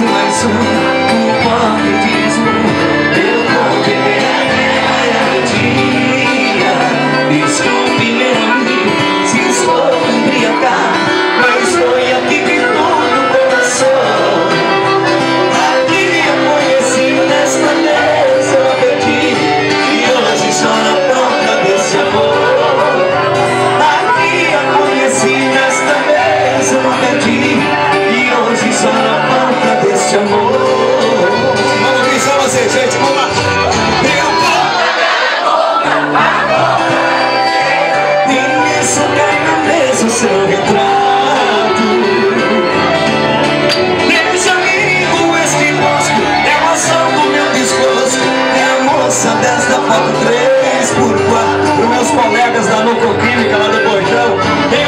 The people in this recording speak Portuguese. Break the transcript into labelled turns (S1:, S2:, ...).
S1: mais um. seu retrato. Amigo este rosto É a ação do meu desgosto. É a moça desta foto 3 por 4 Os meus colegas da Nucoquímica lá do Portão